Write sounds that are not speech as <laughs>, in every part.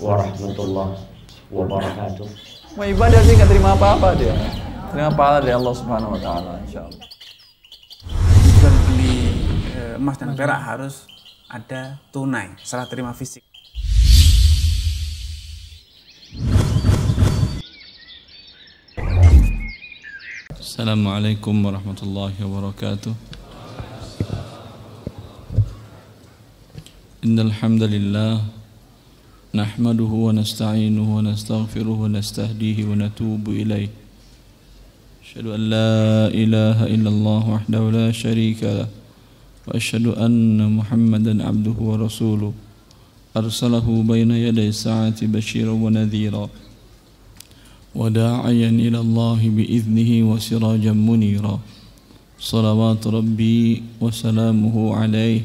warahmatullahi wabarakatuh. Mau ibadah sih nggak terima apa-apa dia. Terima pahala dari Allah Subhanahu wa taala insyaallah. Bukan beli eh, emas dan perak harus ada tunai, salah terima fisik. Assalamualaikum warahmatullahi wabarakatuh. Innal hamdalillah نحمده ونستعينه ونستغفره ونستهديه ونتوب إليه. أشهد أن لا إله إلا الله وحده لا شريك له. وأشهد أن محمدا عبده ورسوله. أرسله بين يدي الساعة بشيرا ونذيرا. وداعيا إلى الله بإذنه وسراجا منيرا. صلوات ربي وسلامه عليه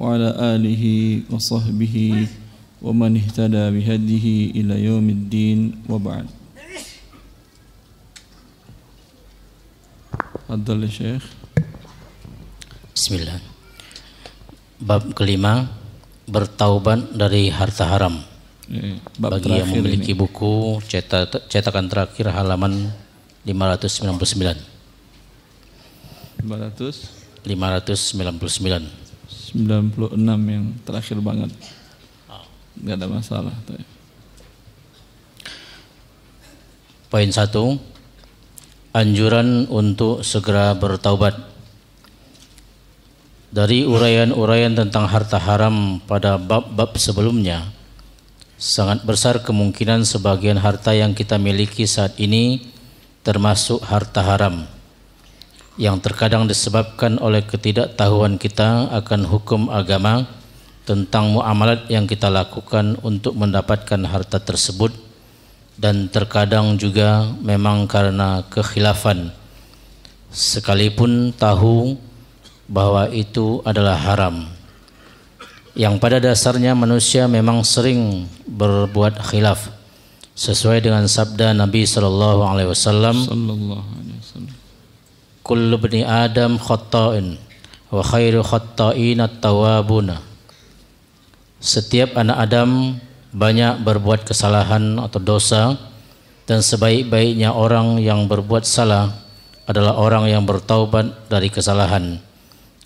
وعلى آله وصحبه ومن اهتدى بهديه إلى يوم الدين وبعد تفضل يا شيخ Bismillah. Bab kelima bertaubat dari harta haram. Eh, bab Bagi yang terakhir memiliki ini. buku cetak, cetakan terakhir halaman 599. 596 599. yang terakhir banget. Enggak ada masalah. Poin satu, anjuran untuk segera bertaubat. Dari uraian-uraian tentang harta haram pada bab-bab sebelumnya, sangat besar kemungkinan sebagian harta yang kita miliki saat ini termasuk harta haram yang terkadang disebabkan oleh ketidaktahuan kita akan hukum agama tentang muamalat yang kita lakukan untuk mendapatkan harta tersebut. Dan terkadang juga memang karena kekhilafan. Sekalipun tahu bahwa itu adalah haram. Yang pada dasarnya manusia memang sering berbuat khilaf. Sesuai dengan sabda Nabi sallallahu alaihi wasallam Sallallahu alaihi wasallam. kullu bani adam khata'in wa khairu at-tawabuna setiap anak Adam banyak berbuat kesalahan atau dosa dan sebaik-baiknya orang yang berbuat salah adalah orang yang bertaubat dari kesalahan.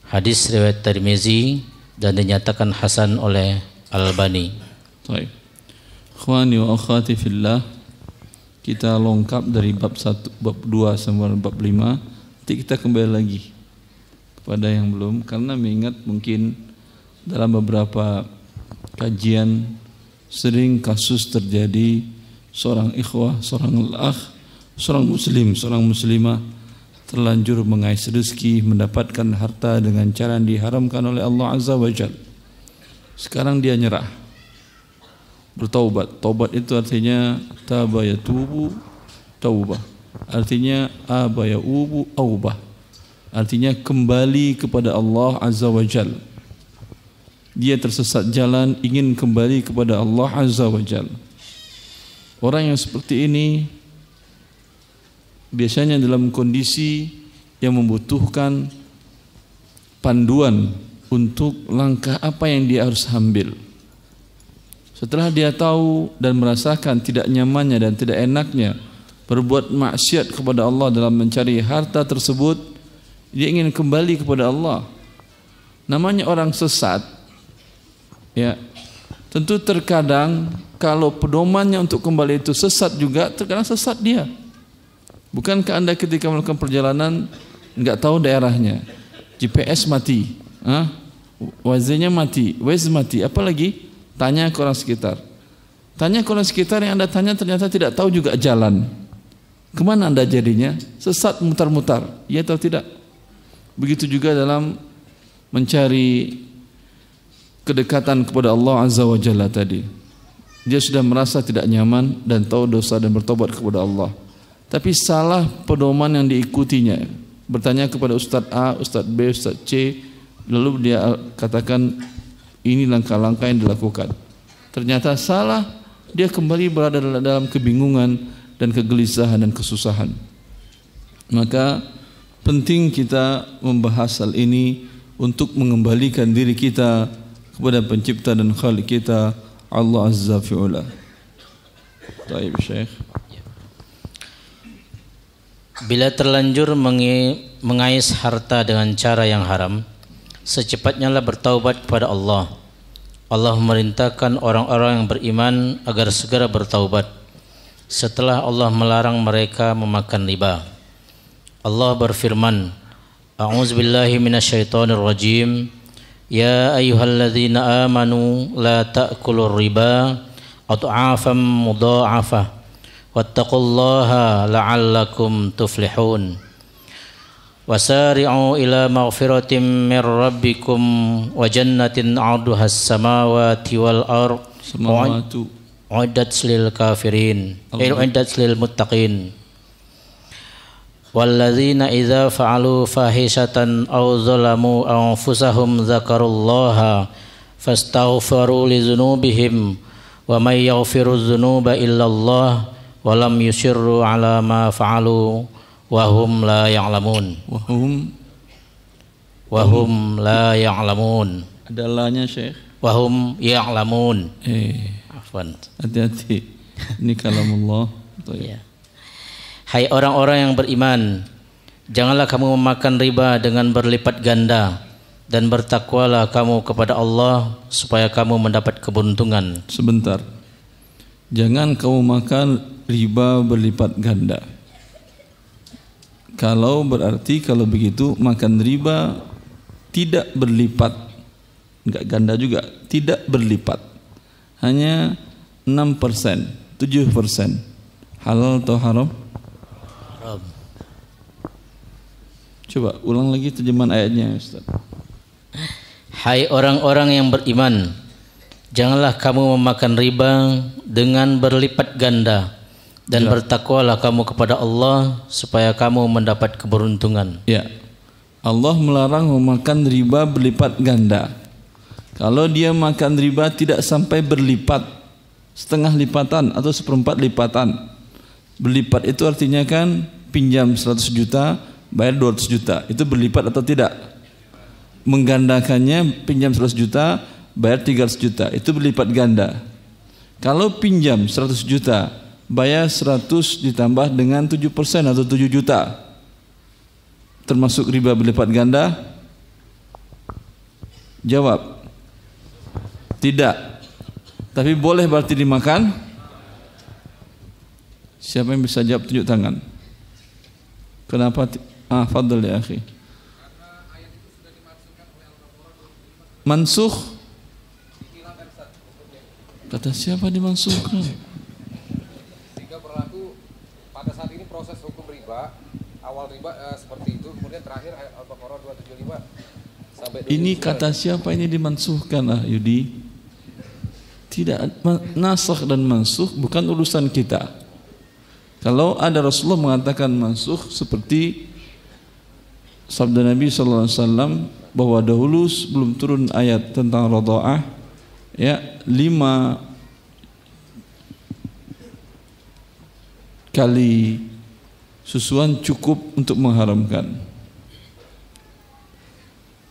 Hadis riwayat Tirmizi dan dinyatakan hasan oleh Al-Albani. Baik. Ikhwani wa akhwati fillah kita lengkap dari bab 1 bab 2 sampai bab 5 nanti kita kembali lagi kepada yang belum karena mengingat mungkin dalam beberapa kajian sering kasus terjadi seorang ikhwah, seorang akh, seorang muslim, seorang muslimah terlanjur mengais rezeki mendapatkan harta dengan cara yang diharamkan oleh Allah Azza wa Jal. Sekarang dia nyerah. Bertaubat. Taubat itu artinya taba yatubu taubah. Artinya aba yaubu aubah. Artinya kembali kepada Allah Azza wa Jal. Dia tersesat jalan ingin kembali kepada Allah Azza wa Jal. Orang yang seperti ini biasanya dalam kondisi yang membutuhkan panduan untuk langkah apa yang dia harus ambil. Setelah dia tahu dan merasakan tidak nyamannya dan tidak enaknya berbuat maksiat kepada Allah dalam mencari harta tersebut, dia ingin kembali kepada Allah. Namanya orang sesat, ya tentu terkadang kalau pedomannya untuk kembali itu sesat juga, terkadang sesat dia. Bukankah anda ketika melakukan perjalanan nggak tahu daerahnya, GPS mati, ah, wazirnya mati, Waze mati, apalagi tanya ke orang sekitar. Tanya ke orang sekitar yang anda tanya ternyata tidak tahu juga jalan. Ke mana anda jadinya? Sesat mutar-mutar, ya atau tidak? Begitu juga dalam mencari kedekatan kepada Allah Azza wa Jalla tadi. Dia sudah merasa tidak nyaman dan tahu dosa dan bertobat kepada Allah. Tapi salah pedoman yang diikutinya. Bertanya kepada Ustadz A, Ustadz B, Ustadz C, lalu dia katakan ini langkah-langkah yang dilakukan. Ternyata salah, dia kembali berada dalam kebingungan dan kegelisahan dan kesusahan. Maka penting kita membahas hal ini untuk mengembalikan diri kita kepada pencipta dan khalik kita Allah Azza fi'ula. Baik, Syekh. Bila terlanjur mengais harta dengan cara yang haram, secepatnya lah bertaubat kepada Allah. Allah memerintahkan orang-orang yang beriman agar segera bertaubat setelah Allah melarang mereka memakan riba. Allah berfirman, A'udzu billahi يا أيها الذين آمنوا لا تأكلوا الربا أضعافا مضاعفة واتقوا الله لعلكم تفلحون وسارعوا إلى مغفرة من ربكم وجنة عرضها السماوات والأرض عدت للكافرين عدت للمتقين. walladzina idza fa'alu fahishatan aw zalamu anfusahum dzakarullaha fastaghfiru lidzunubihim wa may yaghfiru dzunuba illallah wa lam yusirru ala ma fa'alu wa hum la ya'lamun wa hum adalahnya syekh? wahum ya'lamun eh. afwan hati-hati. Ini kalamullah Allah. Hai orang-orang yang beriman, janganlah kamu memakan riba dengan berlipat ganda dan bertakwalah kamu kepada Allah supaya kamu mendapat keberuntungan. Sebentar. Jangan kamu makan riba berlipat ganda. Kalau berarti kalau begitu makan riba tidak berlipat, enggak ganda juga, tidak berlipat. Hanya 6%, 7%. Halal atau haram? Coba ulang lagi terjemahan ayatnya Ustaz. Hai orang-orang yang beriman, janganlah kamu memakan riba dengan berlipat ganda dan bertakwalah kamu kepada Allah supaya kamu mendapat keberuntungan. Ya. Allah melarang memakan riba berlipat ganda. Kalau dia makan riba tidak sampai berlipat, setengah lipatan atau seperempat lipatan. Berlipat itu artinya kan pinjam 100 juta, bayar 200 juta. Itu berlipat atau tidak? Menggandakannya pinjam 100 juta, bayar 300 juta. Itu berlipat ganda. Kalau pinjam 100 juta, bayar 100 ditambah dengan 7% atau 7 juta termasuk riba berlipat ganda? Jawab. Tidak. Tapi boleh berarti dimakan? Siapa yang bisa jawab tunjuk tangan? Kenapa? Ah, fadl ya akhi. Mansuh? Kata siapa dimansuhkan? sehingga berlaku pada saat ini proses hukum riba awal riba eh, seperti itu kemudian terakhir Al-Baqarah 275 sampai Ini kata siapa ini dimansuhkan ah Yudi? Tidak nasakh dan mansuh bukan urusan kita. Kalau ada Rasulullah mengatakan mansuh seperti sabda Nabi sallallahu alaihi wasallam bahwa dahulu sebelum turun ayat tentang radhaah ya lima kali susuan cukup untuk mengharamkan.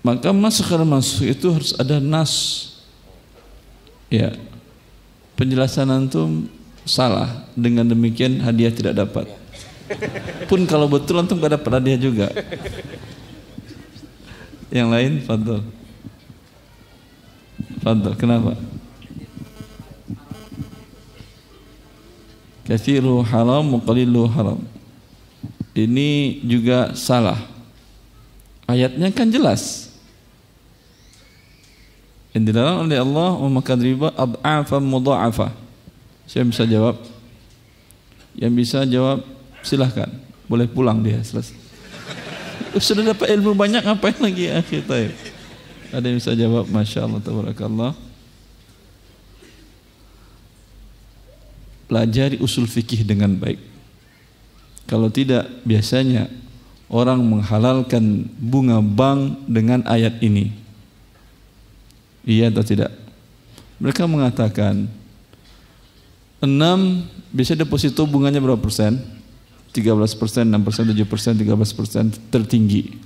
Maka masuk dalam masuk itu harus ada nas. Ya. Penjelasan antum salah. Dengan demikian hadiah tidak dapat. Pun kalau betul antum gak dapat hadiah juga. Yang lain, Fadl. Fadl, kenapa? Kathiru haram, muqalilu haram. Ini juga salah. Ayatnya kan jelas. Yang dilarang oleh Allah memakan riba ad'afa mudha'afa. Saya bisa jawab. Yang bisa jawab silahkan. Boleh pulang dia selesai. Sudah dapat ilmu banyak ngapain lagi ya akhir taib. Ada yang bisa jawab Masya Allah Tabarakallah Pelajari usul fikih dengan baik Kalau tidak biasanya Orang menghalalkan bunga bank dengan ayat ini Iya atau tidak? Mereka mengatakan enam bisa deposito bunganya berapa persen? 13 persen, 6 persen, 7 persen, 13 persen tertinggi.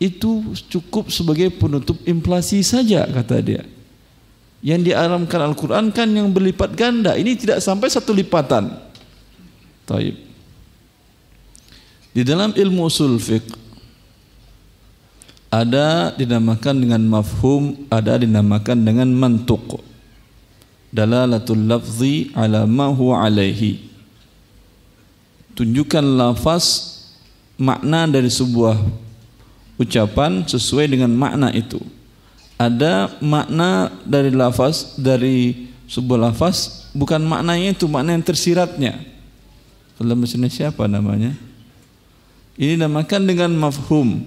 Itu cukup sebagai penutup inflasi saja kata dia. Yang diaramkan Al-Quran kan yang berlipat ganda. Ini tidak sampai satu lipatan. Taib. Di dalam ilmu usul fiqh ada dinamakan dengan mafhum, ada dinamakan dengan mantuk. Dalalatul lafzi ala ma huwa alaihi. Tunjukkan lafaz makna dari sebuah ucapan sesuai dengan makna itu. Ada makna dari lafaz dari sebuah lafaz bukan maknanya itu makna yang tersiratnya. Dalam bahasa Indonesia apa namanya? Ini dinamakan dengan mafhum.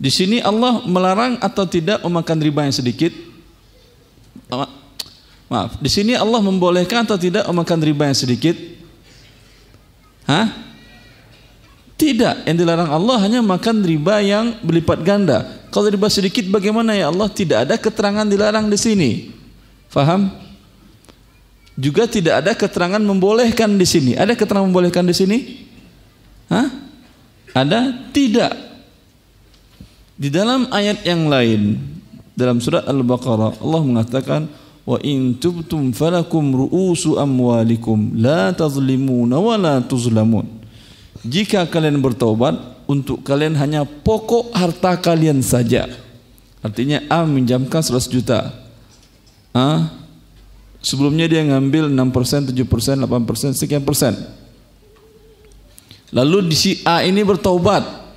Di sini Allah melarang atau tidak memakan riba yang sedikit? Maaf, di sini Allah membolehkan atau tidak memakan riba yang sedikit? Hah? Tidak, yang dilarang Allah hanya makan riba yang berlipat ganda. Kalau riba sedikit bagaimana ya Allah? Tidak ada keterangan dilarang di sini. Faham? Juga tidak ada keterangan membolehkan di sini. Ada keterangan membolehkan di sini? Hah? Ada? Tidak. Di dalam ayat yang lain dalam surat Al-Baqarah Allah mengatakan wa in tubtum falakum ru'usu amwalikum la tazlimuna wa la. Jika kalian bertobat untuk kalian hanya pokok harta kalian saja. Artinya A minjamkan 100 juta. A sebelumnya dia ngambil 6%, 7%, 8%, sekian persen. Lalu di si A ini bertobat.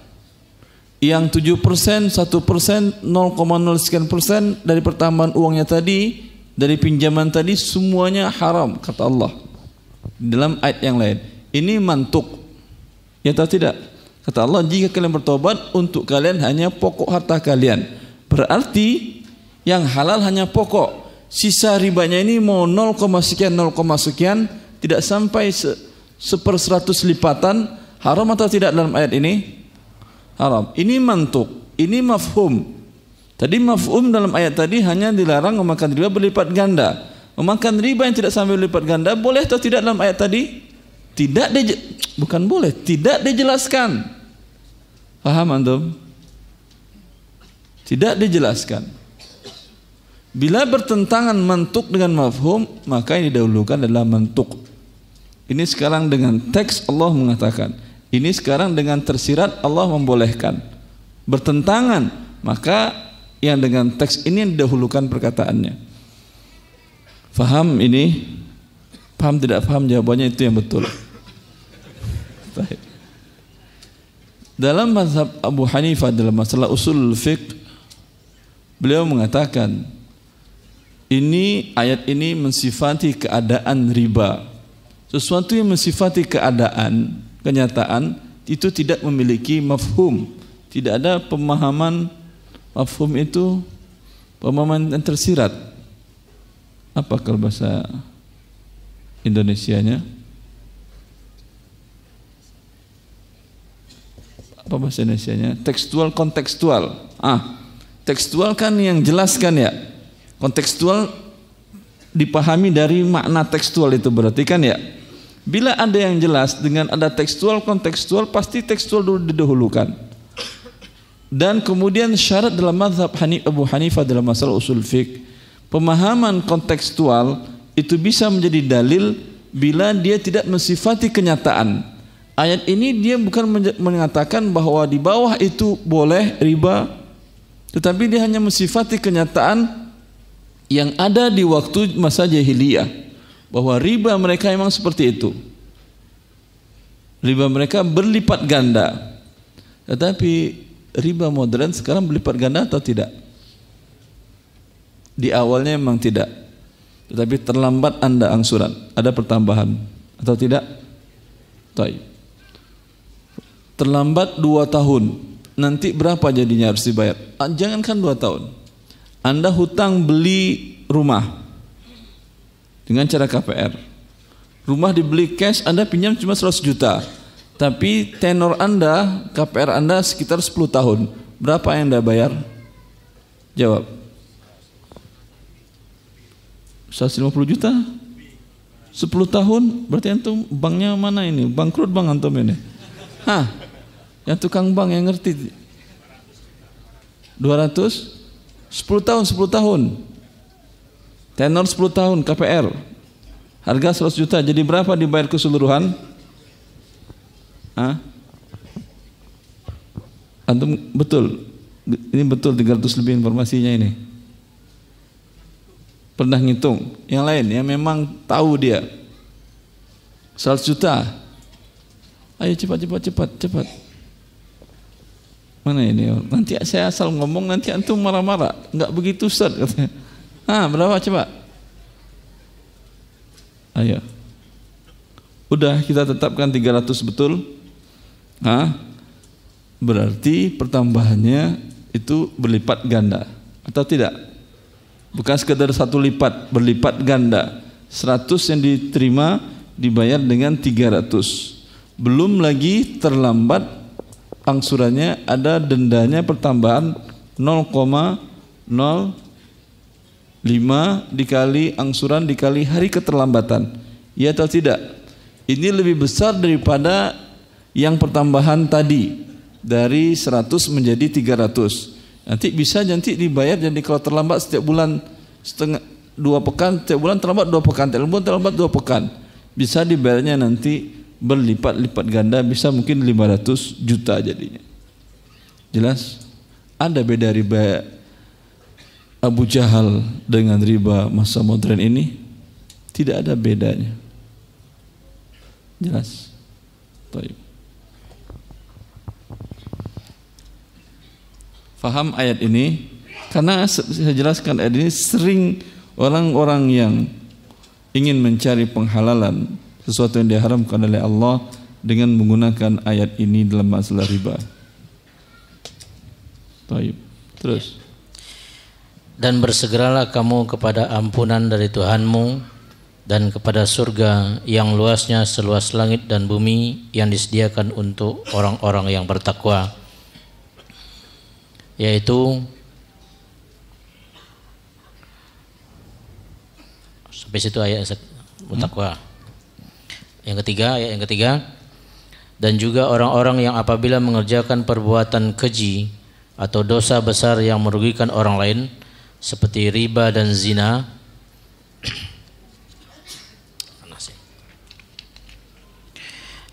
Yang 7 persen, 1 persen, 0,0 sekian persen dari pertambahan uangnya tadi, dari pinjaman tadi semuanya haram kata Allah. Dalam ayat yang lain. Ini mantuk. Ya atau tidak? Kata Allah, jika kalian bertobat untuk kalian hanya pokok harta kalian. Berarti yang halal hanya pokok. Sisa ribanya ini mau 0, sekian 0, sekian tidak sampai se, seper seratus lipatan Haram atau tidak dalam ayat ini? Haram. Ini mantuk, ini mafhum. Tadi mafhum dalam ayat tadi hanya dilarang memakan riba berlipat ganda. Memakan riba yang tidak sampai berlipat ganda boleh atau tidak dalam ayat tadi? Tidak di, bukan boleh, tidak dijelaskan. Paham antum? Tidak dijelaskan. Bila bertentangan mantuk dengan mafhum, maka ini didahulukan adalah mantuk. Ini sekarang dengan teks Allah mengatakan, ini sekarang dengan tersirat Allah membolehkan. Bertentangan, maka yang dengan teks ini didahulukan perkataannya. Faham ini? Paham tidak paham jawabannya itu yang betul. <laughs> Dalam mazhab Abu Hanifah dalam masalah usul fiqh beliau mengatakan ini ayat ini mensifati keadaan riba. Sesuatu yang mensifati keadaan kenyataan itu tidak memiliki mafhum. Tidak ada pemahaman mafhum itu pemahaman yang tersirat. Apa kalau bahasa Indonesianya? Apa bahasa Indonesianya? Tekstual kontekstual. Ah, tekstual kan yang jelaskan ya. Kontekstual dipahami dari makna tekstual itu berarti kan ya Bila ada yang jelas dengan ada tekstual kontekstual pasti tekstual dulu didahulukan. Dan kemudian syarat dalam mazhab Hanif, Abu Hanifah dalam masalah usul fiqh pemahaman kontekstual itu bisa menjadi dalil bila dia tidak mensifati kenyataan. Ayat ini dia bukan mengatakan bahwa di bawah itu boleh riba tetapi dia hanya mensifati kenyataan yang ada di waktu masa jahiliyah bahwa riba mereka memang seperti itu. Riba mereka berlipat ganda. Tetapi riba modern sekarang berlipat ganda atau tidak? Di awalnya memang tidak. Tetapi terlambat Anda angsuran. Ada pertambahan atau tidak? Taib. Terlambat dua tahun. Nanti berapa jadinya harus dibayar? Ah, jangankan dua tahun. Anda hutang beli rumah dengan cara KPR. Rumah dibeli cash, Anda pinjam cuma 100 juta. Tapi tenor Anda, KPR Anda sekitar 10 tahun. Berapa yang Anda bayar? Jawab. 150 juta? 10 tahun? Berarti antum banknya mana ini? Bangkrut bang antum ini? Hah? Yang tukang bank yang ngerti. 200? 10 tahun, 10 tahun. Tenor 10 tahun KPR. Harga 100 juta. Jadi berapa dibayar keseluruhan? Hah? Antum betul. Ini betul 300 lebih informasinya ini. Pernah ngitung. Yang lain yang memang tahu dia. 100 juta. Ayo cepat cepat cepat cepat. Mana ini? Nanti saya asal ngomong nanti antum marah-marah. Enggak begitu Ustaz katanya. Ah, berapa coba? Ayo. Udah kita tetapkan 300 betul. Hah? Berarti pertambahannya itu berlipat ganda atau tidak? Bukan sekedar satu lipat, berlipat ganda. 100 yang diterima dibayar dengan 300. Belum lagi terlambat angsurannya ada dendanya pertambahan 0,05 dikali angsuran dikali hari keterlambatan. Ya atau tidak? Ini lebih besar daripada yang pertambahan tadi dari 100 menjadi 300. Nanti bisa nanti dibayar jadi kalau terlambat setiap bulan setengah dua pekan, setiap bulan terlambat dua pekan, setiap bulan terlambat dua pekan. Bisa dibayarnya nanti berlipat-lipat ganda bisa mungkin 500 juta jadinya. Jelas? Ada beda riba Abu Jahal dengan riba masa modern ini? Tidak ada bedanya. Jelas? Baik. Faham ayat ini? Karena saya jelaskan ayat ini sering orang-orang yang ingin mencari penghalalan sesuatu yang diharamkan oleh Allah dengan menggunakan ayat ini dalam masalah riba. Baik. Terus. Dan bersegeralah kamu kepada ampunan dari Tuhanmu dan kepada surga yang luasnya seluas langit dan bumi yang disediakan untuk orang-orang yang bertakwa yaitu sampai situ ayat bertakwa. Hmm? Yang ketiga, ayat yang ketiga, dan juga orang-orang yang apabila mengerjakan perbuatan keji atau dosa besar yang merugikan orang lain seperti riba dan zina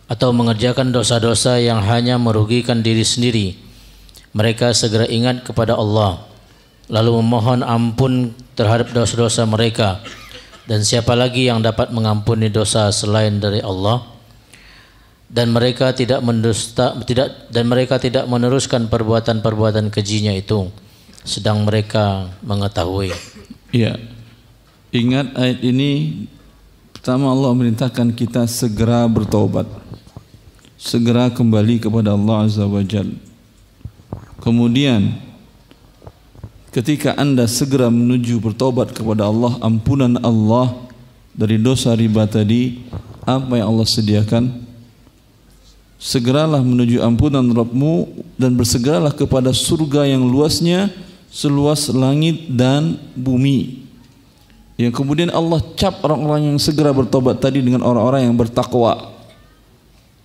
atau mengerjakan dosa-dosa yang hanya merugikan diri sendiri mereka segera ingat kepada Allah lalu memohon ampun terhadap dosa-dosa mereka. Dan siapa lagi yang dapat mengampuni dosa selain dari Allah? Dan mereka tidak mendusta tidak dan mereka tidak meneruskan perbuatan-perbuatan kejinya itu sedang mereka mengetahui. Iya ingat ayat ini. Pertama Allah memerintahkan kita segera bertobat segera kembali kepada Allah azza wajalla kemudian ketika anda segera menuju bertobat kepada Allah ampunan Allah dari dosa riba tadi apa yang Allah sediakan? Segeralah menuju ampunan Rabbmu dan bersegeralah kepada surga yang luasnya seluas langit dan bumi. Yang kemudian Allah cap orang-orang yang segera bertobat tadi dengan orang-orang yang bertakwa.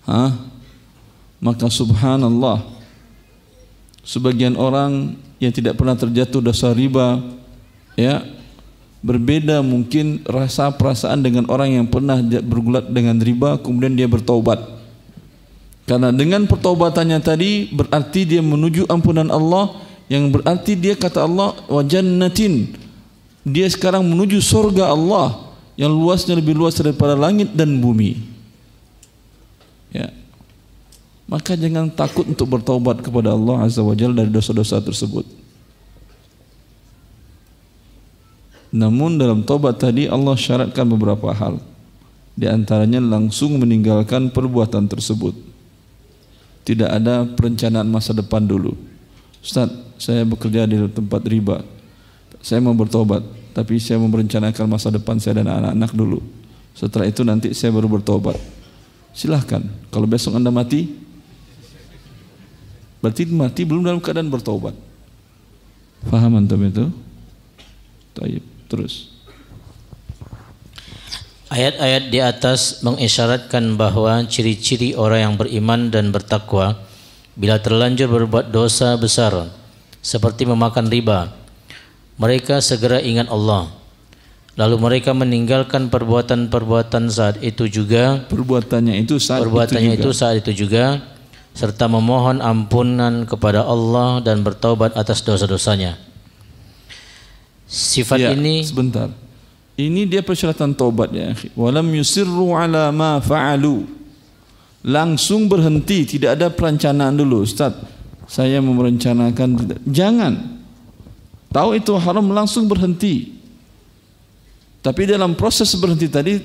Hah? maka subhanallah sebagian orang yang tidak pernah terjatuh dosa riba ya berbeda mungkin rasa perasaan dengan orang yang pernah bergulat dengan riba kemudian dia bertobat karena dengan pertobatannya tadi berarti dia menuju ampunan Allah yang berarti dia kata Allah wa jannatin. Dia sekarang menuju surga Allah yang luasnya lebih luas daripada langit dan bumi. Ya maka jangan takut untuk bertobat kepada Allah Azza wa Jalla dari dosa-dosa tersebut. Namun dalam tobat tadi Allah syaratkan beberapa hal. Di antaranya langsung meninggalkan perbuatan tersebut. Tidak ada perencanaan masa depan dulu. Ustaz, saya bekerja di tempat riba. Saya mau bertobat, tapi saya merencanakan masa depan saya dan anak-anak dulu. Setelah itu nanti saya baru bertobat. Silahkan, kalau besok anda mati, Berarti mati belum dalam keadaan bertobat. Faham antum itu? Taib. Terus. Ayat-ayat di atas mengisyaratkan bahwa ciri-ciri orang yang beriman dan bertakwa bila terlanjur berbuat dosa besar seperti memakan riba, mereka segera ingat Allah. Lalu mereka meninggalkan perbuatan-perbuatan saat itu juga perbuatannya itu saat perbuatannya itu itu juga. saat itu juga serta memohon ampunan kepada Allah dan bertaubat atas dosa-dosanya. Sifat Ya, ini sebentar. Ini dia persyaratan taubat ya. Walam yusirru ala ma fa'alu. Langsung berhenti, tidak ada perencanaan dulu. Ustaz, saya merencanakan jangan. Tahu itu haram langsung berhenti. Tapi dalam proses berhenti tadi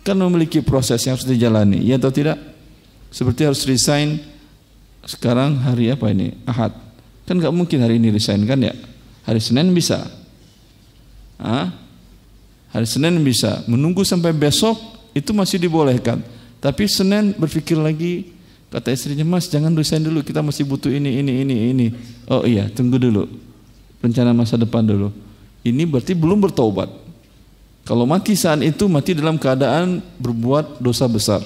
kan memiliki proses yang harus dijalani, ya atau tidak? Seperti harus resign sekarang hari apa ini? Ahad. Kan nggak mungkin hari ini resign kan ya? Hari Senin bisa. Hah? Hari Senin bisa. Menunggu sampai besok itu masih dibolehkan. Tapi Senin berpikir lagi, kata istrinya, Mas jangan resign dulu, kita masih butuh ini, ini, ini, ini. Oh iya, tunggu dulu. Rencana masa depan dulu. Ini berarti belum bertaubat. Kalau mati saat itu mati dalam keadaan berbuat dosa besar,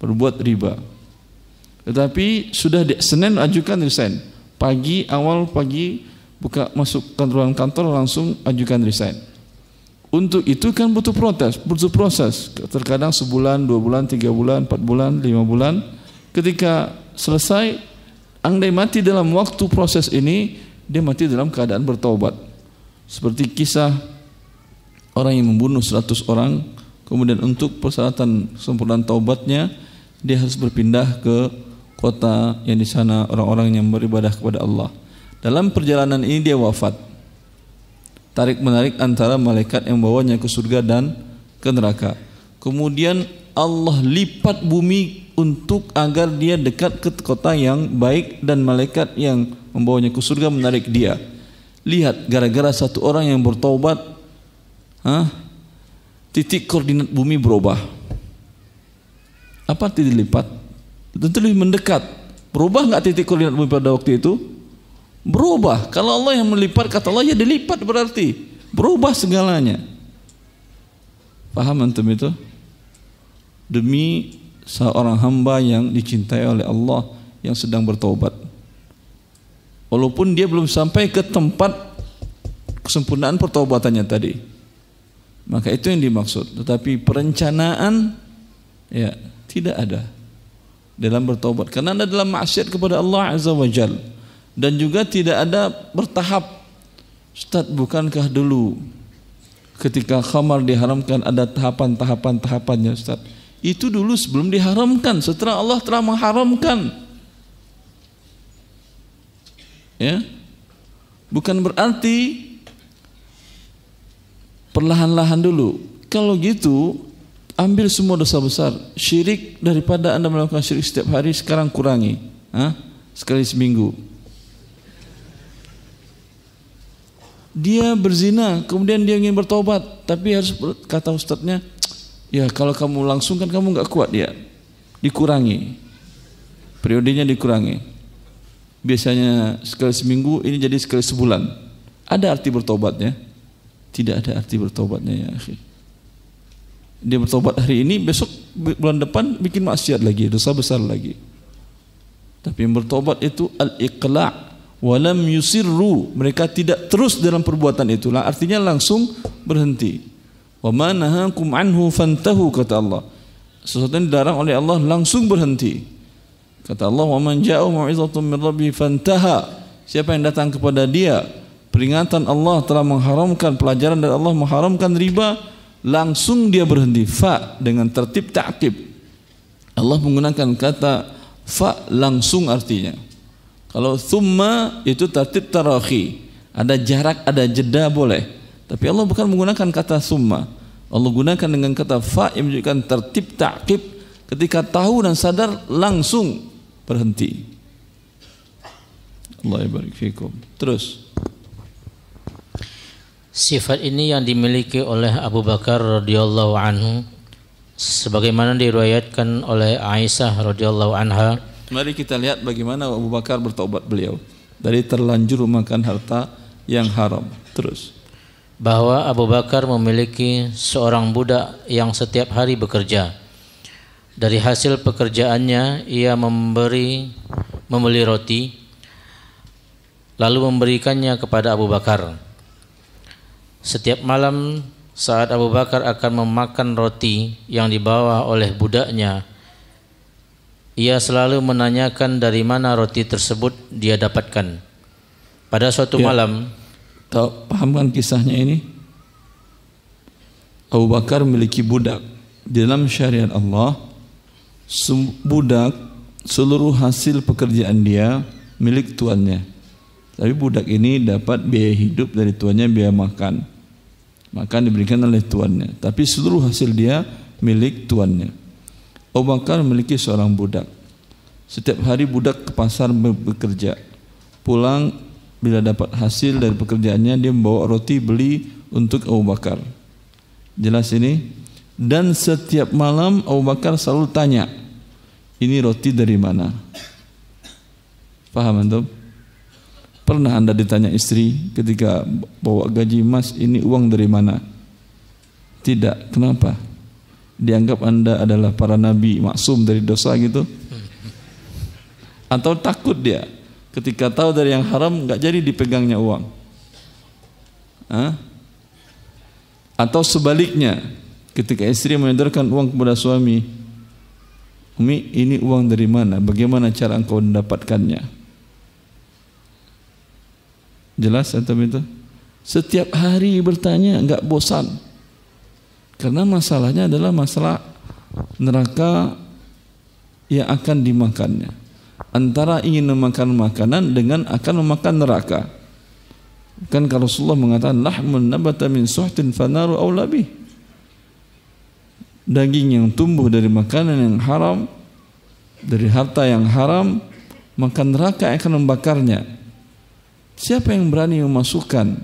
berbuat riba. Tetapi sudah di, Senin ajukan resign. Pagi awal pagi buka masuk kantor kantor langsung ajukan resign. Untuk itu kan butuh proses, butuh proses. Terkadang sebulan, dua bulan, tiga bulan, empat bulan, lima bulan. Ketika selesai, andai mati dalam waktu proses ini, dia mati dalam keadaan bertobat. Seperti kisah orang yang membunuh 100 orang kemudian untuk persyaratan sempurnaan taubatnya dia harus berpindah ke kota yang di sana orang-orang yang beribadah kepada Allah dalam perjalanan ini dia wafat tarik menarik antara malaikat yang bawanya ke surga dan ke neraka kemudian Allah lipat bumi untuk agar dia dekat ke kota yang baik dan malaikat yang membawanya ke surga menarik dia lihat gara-gara satu orang yang bertaubat Hah? Titik koordinat bumi berubah. Apa arti dilipat? Tentu lebih mendekat. Berubah nggak titik koordinat bumi pada waktu itu? Berubah. Kalau Allah yang melipat, kata Allah ya dilipat berarti. Berubah segalanya. Paham antum itu? Demi seorang hamba yang dicintai oleh Allah yang sedang bertobat. Walaupun dia belum sampai ke tempat kesempurnaan pertobatannya tadi. Maka itu yang dimaksud. Tetapi perencanaan ya tidak ada dalam bertobat. Karena anda dalam maksiat kepada Allah Azza wa Jal. Dan juga tidak ada bertahap. Ustaz bukankah dulu ketika khamar diharamkan ada tahapan-tahapan tahapannya Ustaz. Itu dulu sebelum diharamkan. Setelah Allah telah mengharamkan. Ya. Bukan berarti perlahan-lahan dulu. Kalau gitu, ambil semua dosa besar. Syirik daripada Anda melakukan syirik setiap hari, sekarang kurangi. Hah? Sekali seminggu. Dia berzina, kemudian dia ingin bertobat, tapi harus kata ustadznya, ya kalau kamu langsung kan kamu nggak kuat dia, dikurangi, periodenya dikurangi. Biasanya sekali seminggu, ini jadi sekali sebulan. Ada arti bertobatnya? Tidak ada arti bertobatnya ya. Dia bertobat hari ini, besok bulan depan bikin maksiat lagi, dosa besar lagi. Tapi yang bertobat itu al-iqla' walam yusirru. Mereka tidak terus dalam perbuatan itulah, artinya langsung berhenti. Wa ma nahakum anhu fantahu kata Allah. Sesuatu yang dilarang oleh Allah langsung berhenti. Kata Allah, "Wa man ja'u mau'izatun min rabbi fantaha." Siapa yang datang kepada dia peringatan Allah telah mengharamkan pelajaran dari Allah mengharamkan riba langsung dia berhenti fa dengan tertib ta'kib Allah menggunakan kata fa langsung artinya. Kalau thumma itu tertib tarakhi ada jarak ada jeda boleh. Tapi Allah bukan menggunakan kata thumma. Allah gunakan dengan kata fa yang menunjukkan tertib ta'kib ketika tahu dan sadar langsung berhenti. Allah barik fikum. Terus Sifat ini yang dimiliki oleh Abu Bakar radhiyallahu anhu sebagaimana diriwayatkan oleh Aisyah radhiyallahu anha. Mari kita lihat bagaimana Abu Bakar bertobat beliau dari terlanjur makan harta yang haram. Terus bahwa Abu Bakar memiliki seorang budak yang setiap hari bekerja. Dari hasil pekerjaannya ia memberi membeli roti lalu memberikannya kepada Abu Bakar. Setiap malam saat Abu Bakar akan memakan roti yang dibawa oleh budaknya, ia selalu menanyakan dari mana roti tersebut dia dapatkan. Pada suatu Ya. malam, Tahu paham kan kisahnya ini? Abu Bakar memiliki budak. Di dalam syariat Allah, budak seluruh hasil pekerjaan dia milik tuannya. Tapi budak ini dapat biaya hidup dari tuannya, biaya makan. Makan diberikan oleh tuannya. Tapi seluruh hasil dia milik tuannya. Abu Bakar memiliki seorang budak. Setiap hari budak ke pasar bekerja. Pulang bila dapat hasil dari pekerjaannya dia membawa roti beli untuk Abu Bakar. Jelas ini? Dan setiap malam Abu Bakar selalu tanya, ini roti dari mana? Paham antum? Pernah anda ditanya istri ketika bawa gaji mas ini uang dari mana? Tidak. Kenapa? Dianggap anda adalah para nabi maksum dari dosa gitu? Atau takut dia ketika tahu dari yang haram nggak jadi dipegangnya uang? Hah? Atau sebaliknya, ketika istri menyodorkan uang kepada suami, Umi ini uang dari mana? Bagaimana cara engkau mendapatkannya? Jelas atau itu? Setiap hari bertanya nggak bosan. Karena masalahnya adalah masalah neraka yang akan dimakannya. Antara ingin memakan makanan dengan akan memakan neraka. Kan kalau Rasulullah mengatakan lahmun nabata min suhtin fanaru aula bih. Daging yang tumbuh dari makanan yang haram, dari harta yang haram, maka neraka akan membakarnya. Siapa yang berani memasukkan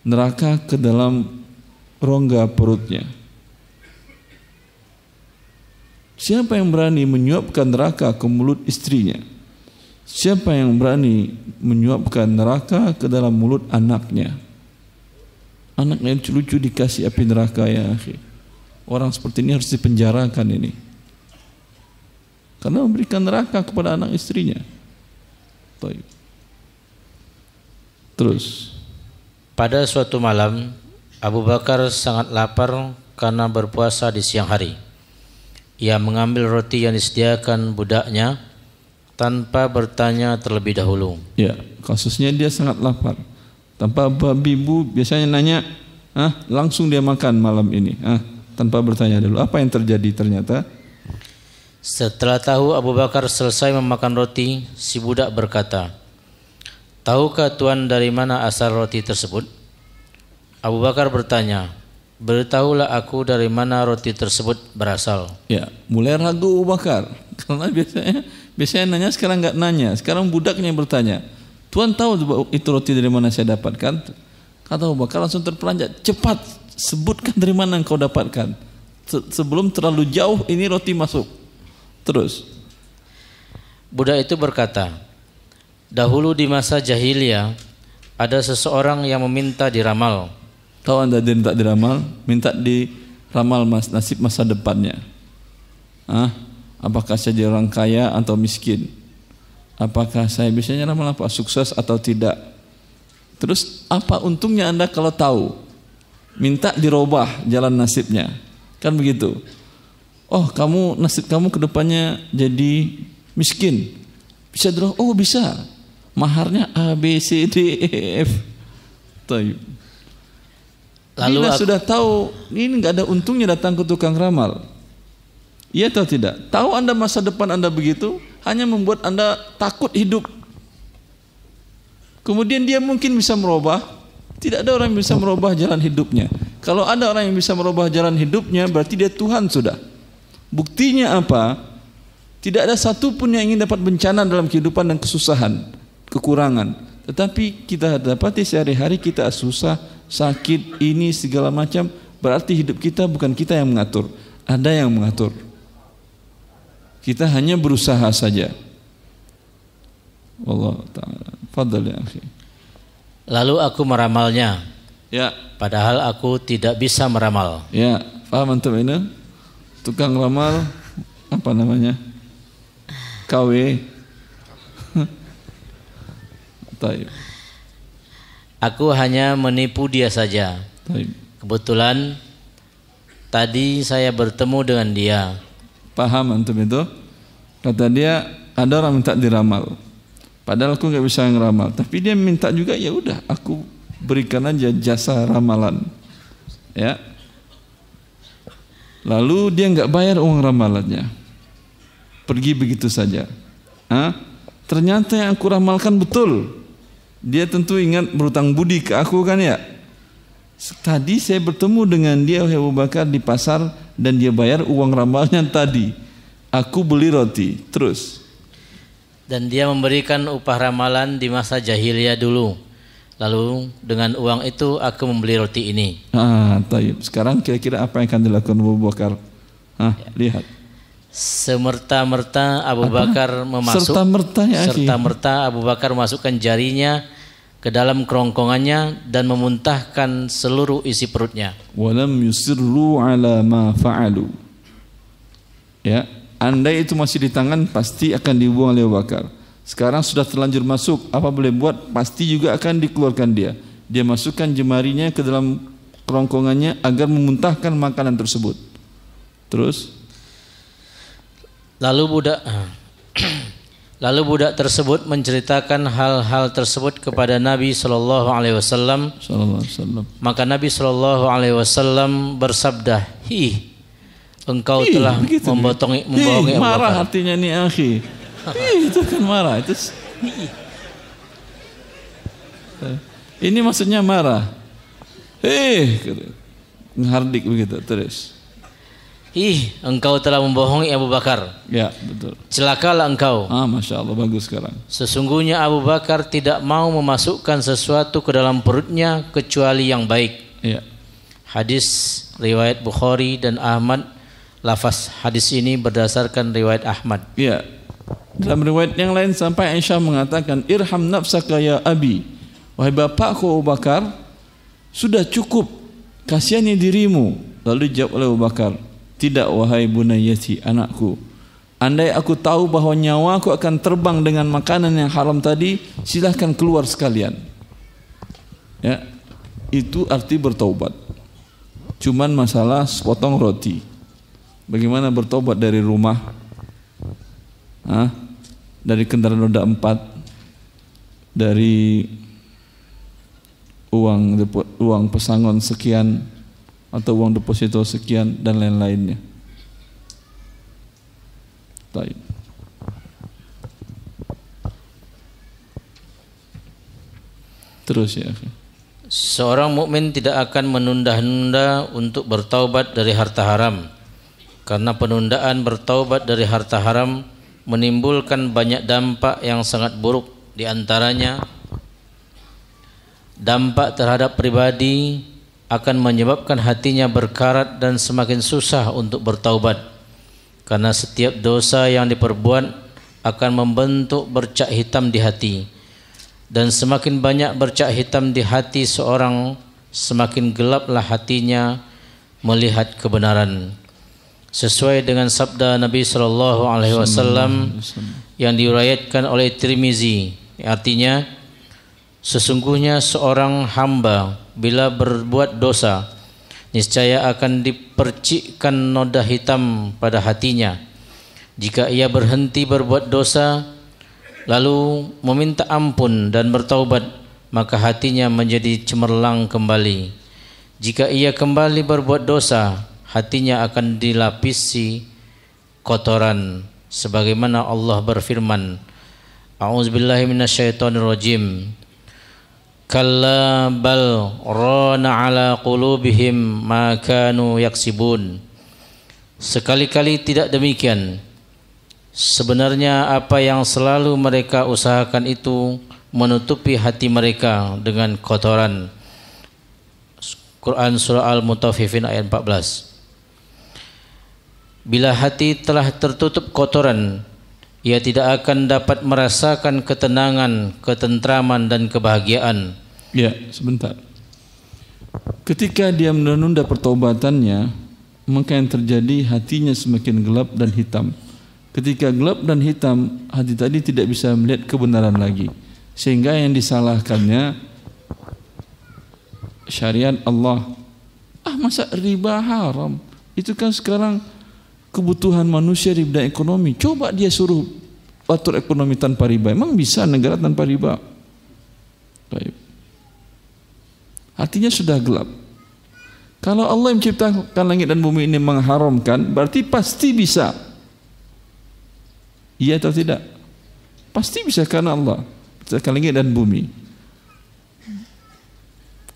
neraka ke dalam rongga perutnya? Siapa yang berani menyuapkan neraka ke mulut istrinya? Siapa yang berani menyuapkan neraka ke dalam mulut anaknya? Anaknya lucu-lucu dikasih api neraka ya. Orang seperti ini harus dipenjarakan ini. Karena memberikan neraka kepada anak istrinya. Baik. Terus. pada suatu malam, Abu Bakar sangat lapar karena berpuasa di siang hari. Ia mengambil roti yang disediakan budaknya tanpa bertanya terlebih dahulu. Ya, kasusnya dia sangat lapar. Tanpa babi ibu biasanya nanya, ah langsung dia makan malam ini, ah tanpa bertanya dulu apa yang terjadi ternyata. Setelah tahu Abu Bakar selesai memakan roti, si budak berkata, Tahukah tuan dari mana asal roti tersebut? Abu Bakar bertanya, Beritahulah aku dari mana roti tersebut berasal. Ya, mulai ragu Abu Bakar <laughs> karena biasanya biasanya nanya sekarang nggak nanya, sekarang budaknya yang bertanya. Tuan tahu itu roti dari mana saya dapatkan? Kata Abu Bakar langsung terperanjat, cepat sebutkan dari mana engkau dapatkan. Se- Sebelum terlalu jauh ini roti masuk. Terus, Budak itu berkata, Dahulu di masa jahiliyah, ada seseorang yang meminta diramal. tahu anda minta diramal, minta diramal mas nasib masa depannya. Ah, apakah saya jadi orang kaya atau miskin? Apakah saya biasanya ramal apa sukses atau tidak? Terus apa untungnya anda kalau tahu? Minta dirubah jalan nasibnya, kan begitu? Oh kamu nasib kamu ke depannya jadi miskin, bisa dirubah? Oh bisa, maharnya A B C D E F. Taib. Lalu Bila aku- sudah tahu ini nggak ada untungnya datang ke tukang ramal. Iya atau tidak? Tahu anda masa depan anda begitu, hanya membuat anda takut hidup. Kemudian dia mungkin bisa merubah. Tidak ada orang yang bisa merubah jalan hidupnya. Kalau ada orang yang bisa merubah jalan hidupnya, berarti dia Tuhan sudah. Buktinya apa? Tidak ada satu pun yang ingin dapat bencana dalam kehidupan dan kesusahan, kekurangan. Tetapi kita dapati sehari-hari kita susah, sakit, ini segala macam. Berarti hidup kita bukan kita yang mengatur, ada yang mengatur. Kita hanya berusaha saja. Allah taala. Fadal ya akhi. Lalu aku meramalnya, Ya, padahal aku tidak bisa meramal. ya, paham antum ini? Tukang ramal apa namanya? KW. Taib. Aku hanya menipu dia saja. Taib. kebetulan tadi saya bertemu dengan dia. Paham antum itu? Kata dia ada orang minta diramal. Padahal aku nggak bisa ngeramal, tapi dia minta juga ya udah aku berikan aja jasa ramalan. Ya. Lalu dia nggak bayar uang ramalannya. Pergi begitu saja. Hah? Ternyata yang aku ramalkan betul. Dia tentu ingat berutang budi ke aku kan ya. Tadi saya bertemu dengan dia Abu Bakar di pasar dan dia bayar uang ramalnya tadi. Aku beli roti. Terus dan dia memberikan upah ramalan di masa jahiliyah dulu. Lalu dengan uang itu aku membeli roti ini. Ah, taib. Sekarang kira-kira apa yang akan dilakukan Abu Bakar? Ah, ya. lihat. Semerta-merta Abu apa? Bakar memasuk serta-merta ya, serta-merta Abu Bakar masukkan jarinya ke dalam kerongkongannya dan memuntahkan seluruh isi perutnya. Walam yusirru ala ma fa'alu. Ya, Andai itu masih di tangan pasti akan dibuang oleh Abu Bakar. Sekarang sudah terlanjur masuk, apa boleh buat pasti juga akan dikeluarkan dia. Dia masukkan jemarinya ke dalam kerongkongannya agar memuntahkan makanan tersebut. Terus lalu budak <clears throat> lalu budak tersebut menceritakan hal-hal tersebut kepada Nabi Shallallahu alaihi wasallam. Maka Nabi Shallallahu alaihi wasallam bersabda, "Hi, engkau Ih, telah membotongi membohongi Ih, marah Bakar. hatinya nih akhi <laughs> Ih, itu kan marah itu ini maksudnya marah. Eh ngardik begitu terus Ih, engkau telah membohongi Abu Bakar. Ya, betul. Celakalah engkau. Ah, masya Allah, bagus sekarang. Sesungguhnya Abu Bakar tidak mau memasukkan sesuatu ke dalam perutnya kecuali yang baik. Ya. Hadis riwayat Bukhari dan Ahmad lafaz hadis ini berdasarkan riwayat Ahmad. Ya. Dalam riwayat yang lain sampai Aisyah mengatakan, "Irham nafsaka ya abi." Wahai bapakku Abu Bakar, sudah cukup kasihani dirimu. Lalu jawab oleh Abu Bakar, "Tidak wahai bunayyati, anakku. Andai aku tahu bahwa nyawaku akan terbang dengan makanan yang haram tadi, silahkan keluar sekalian." Ya. Itu arti bertaubat. Cuman masalah sepotong roti. Bagaimana bertobat dari rumah? Hah? Dari kendaraan roda empat? Dari uang uang pesangon sekian atau uang deposito sekian dan lain-lainnya. Baik. Terus ya. Seorang mukmin tidak akan menunda-nunda untuk bertaubat dari harta haram karena penundaan bertaubat dari harta haram menimbulkan banyak dampak yang sangat buruk di antaranya dampak terhadap pribadi akan menyebabkan hatinya berkarat dan semakin susah untuk bertaubat. Karena setiap dosa yang diperbuat akan membentuk bercak hitam di hati. Dan semakin banyak bercak hitam di hati seorang semakin gelaplah hatinya melihat kebenaran. Sesuai dengan sabda Nabi sallallahu alaihi wasallam yang diuraikan oleh Tirmizi artinya sesungguhnya seorang hamba bila berbuat dosa niscaya akan dipercikkan noda hitam pada hatinya. Jika ia berhenti berbuat dosa lalu meminta ampun dan bertaubat maka hatinya menjadi cemerlang kembali. Jika ia kembali berbuat dosa hatinya akan dilapisi kotoran sebagaimana Allah berfirman A'udzubillahi minasyaitonirrajim Kalla bal rana ala qulubihim ma kanu yaksibun. Sekali-kali tidak demikian. Sebenarnya apa yang selalu mereka usahakan itu menutupi hati mereka dengan kotoran. Quran surah Al-Mutaffifin ayat 14 Bila hati telah tertutup kotoran, ia tidak akan dapat merasakan ketenangan, ketentraman dan kebahagiaan. Ya, sebentar. Ketika dia menunda pertobatannya, maka yang terjadi hatinya semakin gelap dan hitam. Ketika gelap dan hitam, hati tadi tidak bisa melihat kebenaran lagi. Sehingga yang disalahkannya syariat Allah Ah masa riba haram? Itu kan sekarang kebutuhan manusia di bidang ekonomi. Coba dia suruh atur ekonomi tanpa riba. Emang bisa negara tanpa riba? Baik. Artinya sudah gelap. Kalau Allah yang menciptakan langit dan bumi ini mengharamkan, berarti pasti bisa. Iya atau tidak? Pasti bisa karena Allah menciptakan langit dan bumi.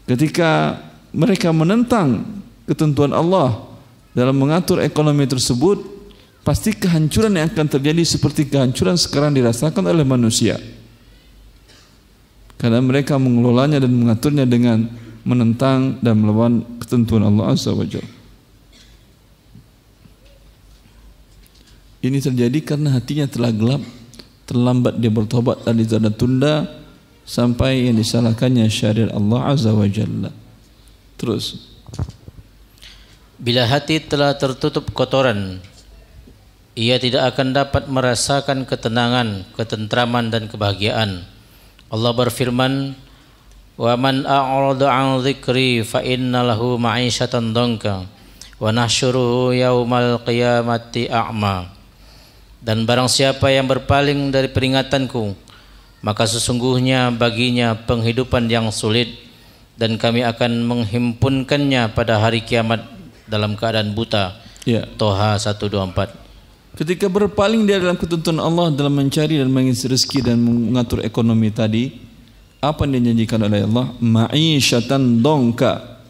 Ketika mereka menentang ketentuan Allah dalam mengatur ekonomi tersebut, pasti kehancuran yang akan terjadi seperti kehancuran sekarang dirasakan oleh manusia. Karena mereka mengelolanya dan mengaturnya dengan menentang dan melawan ketentuan Allah Azza wa Jalla. Ini terjadi karena hatinya telah gelap, terlambat dia bertobat dan tidak ada tunda sampai yang disalahkannya syariat Allah Azza wa Jalla. Terus. Bila hati telah tertutup kotoran, ia tidak akan dapat merasakan ketenangan, ketentraman dan kebahagiaan. Allah berfirman, "Wa man a'rada 'an dzikri fa inna lahu ma'isyatan dhanka wa nahsyuruhu yaumal qiyamati a'ma." Dan barang siapa yang berpaling dari peringatanku, maka sesungguhnya baginya penghidupan yang sulit dan kami akan menghimpunkannya pada hari kiamat dalam keadaan buta. Ya. Toha 124. Ketika berpaling dia dalam ketentuan Allah dalam mencari dan mengisi rezeki dan mengatur ekonomi tadi, apa yang dijanjikan oleh Allah? Ma'isyatan dongka.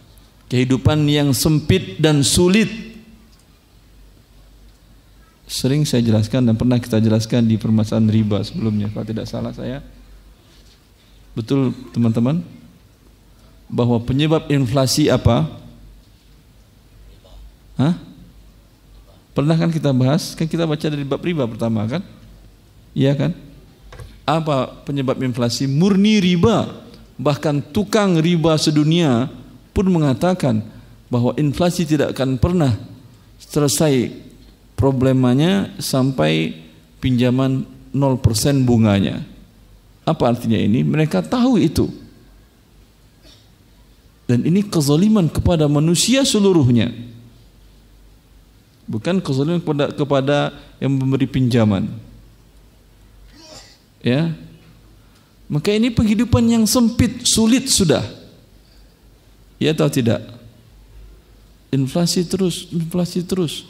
Kehidupan yang sempit dan sulit. Sering saya jelaskan dan pernah kita jelaskan di permasalahan riba sebelumnya kalau tidak salah saya. Betul teman-teman? Bahwa penyebab inflasi apa? Hah? Pernah kan kita bahas? Kan kita baca dari bab riba pertama kan? Iya kan? Apa penyebab inflasi? Murni riba. Bahkan tukang riba sedunia pun mengatakan bahwa inflasi tidak akan pernah selesai problemanya sampai pinjaman 0% bunganya. Apa artinya ini? Mereka tahu itu. Dan ini kezaliman kepada manusia seluruhnya. Bukan kezaliman kepada kepada yang memberi pinjaman. Ya. Maka ini penghidupan yang sempit, sulit sudah. Ya atau tidak? Inflasi terus, inflasi terus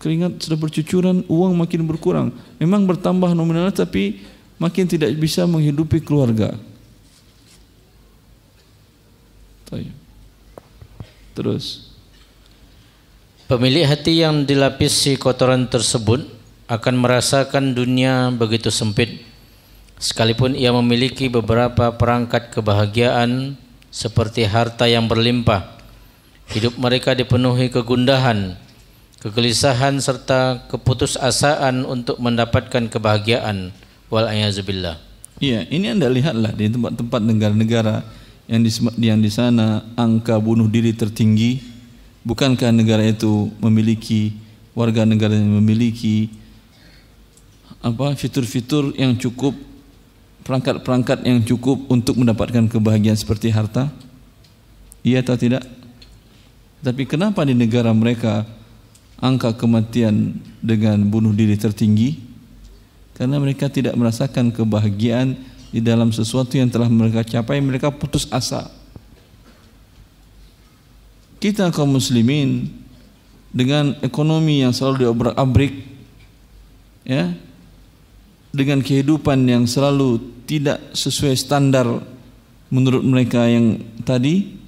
keringat sudah bercucuran, uang makin berkurang. Memang bertambah nominal tapi makin tidak bisa menghidupi keluarga. Terus Pemilik hati yang dilapisi kotoran tersebut akan merasakan dunia begitu sempit. Sekalipun ia memiliki beberapa perangkat kebahagiaan seperti harta yang berlimpah hidup mereka dipenuhi kegundahan kegelisahan serta keputusasaan untuk mendapatkan kebahagiaan. Wal. Iya, ini Anda lihatlah di tempat-tempat negara-negara yang di yang di sana angka bunuh diri tertinggi, bukankah negara itu memiliki warga negara yang memiliki apa fitur-fitur yang cukup perangkat-perangkat yang cukup untuk mendapatkan kebahagiaan seperti harta? Iya atau tidak? Tapi kenapa di negara mereka angka kematian dengan bunuh diri tertinggi karena mereka tidak merasakan kebahagiaan di dalam sesuatu yang telah mereka capai mereka putus asa kita kaum muslimin dengan ekonomi yang selalu diobrak-abrik ya dengan kehidupan yang selalu tidak sesuai standar menurut mereka yang tadi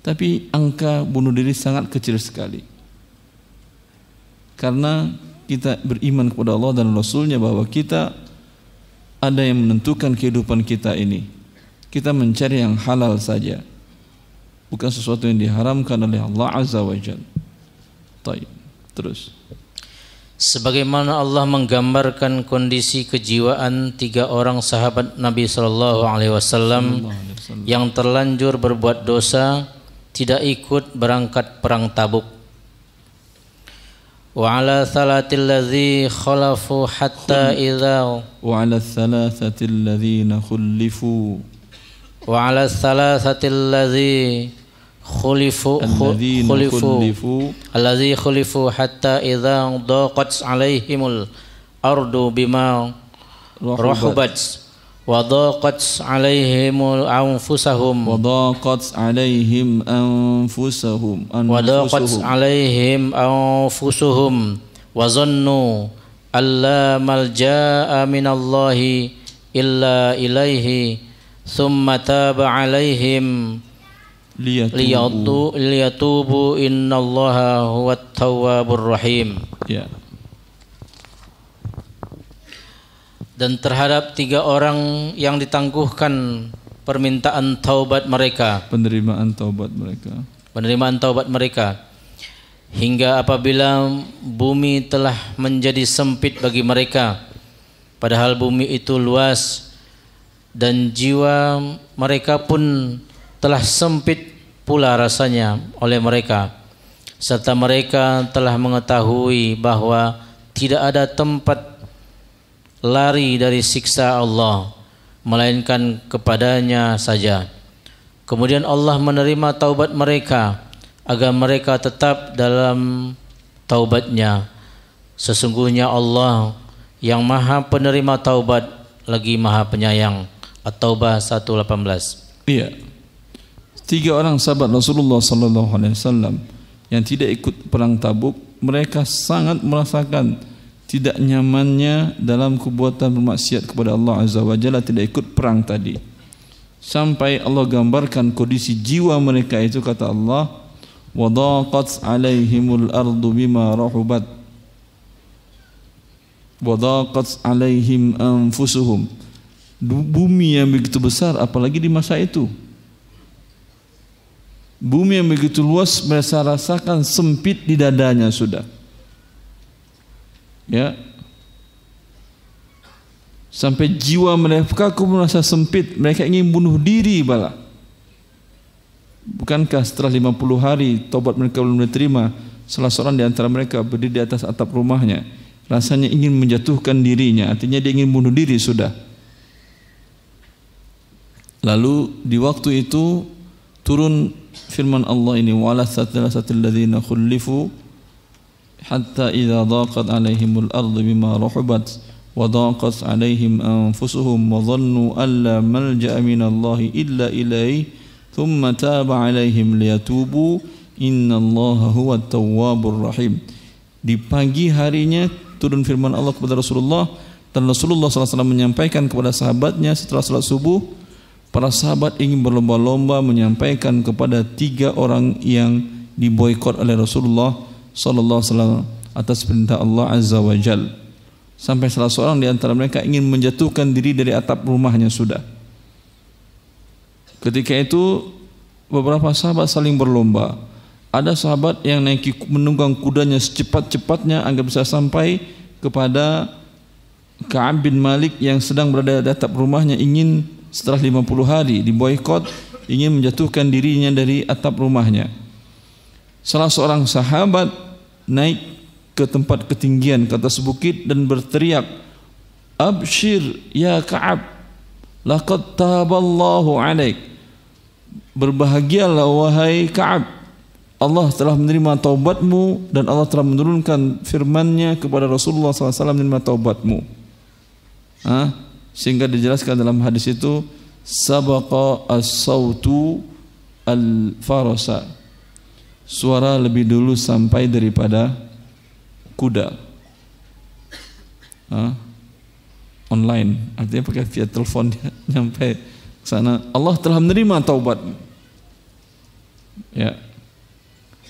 tapi angka bunuh diri sangat kecil sekali karena kita beriman kepada Allah dan Rasulnya bahwa kita ada yang menentukan kehidupan kita ini. Kita mencari yang halal saja bukan sesuatu yang diharamkan oleh Allah Azza wa Jal. Taib. Terus. Sebagaimana Allah menggambarkan kondisi kejiwaan tiga orang sahabat Nabi Shallallahu Alaihi Wasallam yang terlanjur berbuat dosa, tidak ikut berangkat perang Tabuk. Wa ala thalathil ladzi khalafu hatta idza wa ala thalathatil ladzina khulifu wa ala thalathatil ladzi khulifu الذين خلفوا. الذي خلفوا حتى إذا ضاقت عليهم الأرض بما رحبت. وضاقت عليهم أنفسهم. وضاقت عليهم أنفسهم. وضاقت عليهم أنفسهم. وظنوا أن لا ملجأ من الله إلا إليه. ثم تاب عليهم. liyatubu. Liyatubu innallaha huwat tawwabur rahim. Ya. Dan terhadap tiga orang yang ditangguhkan permintaan taubat mereka. Penerimaan taubat mereka. Penerimaan taubat mereka. Hingga apabila bumi telah menjadi sempit bagi mereka padahal bumi itu luas dan jiwa mereka pun telah sempit pula rasanya oleh mereka serta mereka telah mengetahui bahwa tidak ada tempat lari dari siksa Allah melainkan kepadanya saja. Kemudian Allah menerima taubat mereka agar mereka tetap dalam taubatnya. Sesungguhnya Allah yang maha penerima taubat lagi maha penyayang. At-Taubah 118 iya tiga orang sahabat Rasulullah sallallahu alaihi wasallam yang tidak ikut perang Tabuk mereka sangat merasakan tidak nyamannya dalam perbuatan bermaksiat kepada Allah Azza wa Jalla tidak ikut perang tadi. Sampai Allah gambarkan kondisi jiwa mereka itu kata Allah wadaqat alaihimul ardu bima rahubat. Wadaqat alaihim anfusuhum. Bumi yang begitu besar apalagi di masa itu bumi yang begitu luas mereka rasakan sempit di dadanya sudah. Ya. Sampai jiwa mereka aku merasa sempit. Mereka ingin bunuh diri bala bukankah setelah 50 hari tobat mereka belum diterima salah seorang di antara mereka berdiri di atas atap rumahnya rasanya ingin menjatuhkan dirinya. Artinya dia ingin bunuh diri sudah. Lalu di waktu itu turun firman Allah ini wala satalasatil ladzina khulifu hatta idza daqat alaihimul ardu bima rahabat wa daqat alaihim anfusuhum wa dhannu an la malja'a minallahi illa ilayhi thumma taba alaihim liyatubu innallaha huwat tawwabur rahim di pagi harinya turun firman Allah kepada Rasulullah dan Rasulullah SAW menyampaikan kepada sahabatnya setelah salat subuh para sahabat ingin berlomba-lomba menyampaikan kepada tiga orang yang diboikot oleh Rasulullah sallallahu alaihi wasallam atas perintah Allah azza wa jal. Sampai salah seorang di antara mereka ingin menjatuhkan diri dari atap rumahnya sudah. Ketika itu beberapa sahabat saling berlomba. Ada sahabat yang naiki menunggang kudanya secepat-cepatnya agar bisa sampai kepada Ka'ab bin Malik yang sedang berada di atap rumahnya ingin setelah 50 hari diboikot ingin menjatuhkan dirinya dari atap rumahnya. Salah seorang sahabat naik ke tempat ketinggian ke atas bukit dan berteriak, "Abshir ya Ka'ab, laqad taballahu alaik." Berbahagialah wahai Ka'ab. Allah telah menerima taubatmu dan Allah telah menurunkan firman-Nya kepada Rasulullah SAW menerima taubatmu. Ha? Sehingga dijelaskan dalam hadis itu sabaqa as-sautu al-farasa. Suara lebih dulu sampai daripada kuda. Online, artinya pakai via telepon dia <laughs> nyampe ke sana. Allah telah menerima taubatmu. Ya.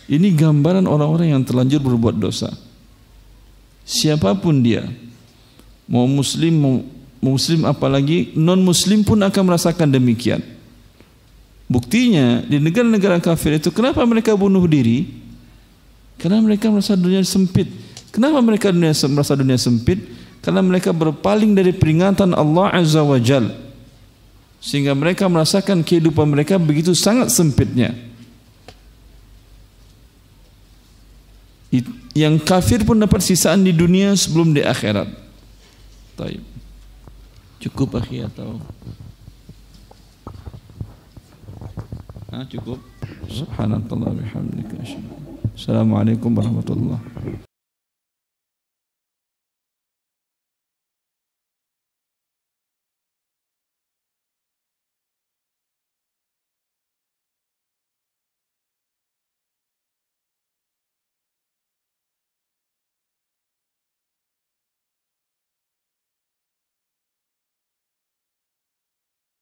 Ini gambaran orang-orang yang terlanjur berbuat dosa. Siapa pun dia, mau muslim mau muslim apalagi non muslim pun akan merasakan demikian. Buktinya di negara-negara kafir itu kenapa mereka bunuh diri? Karena mereka merasa dunia sempit. Kenapa mereka dunia merasa dunia sempit? Karena mereka berpaling dari peringatan Allah Azza wa Jal. Sehingga mereka merasakan kehidupan mereka begitu sangat sempitnya. Yang kafir pun dapat sisaan di dunia sebelum di akhirat. Cukup akhi atau? Ah, cukup. Subhanakallah bihamdika. Assalamualaikum warahmatullahi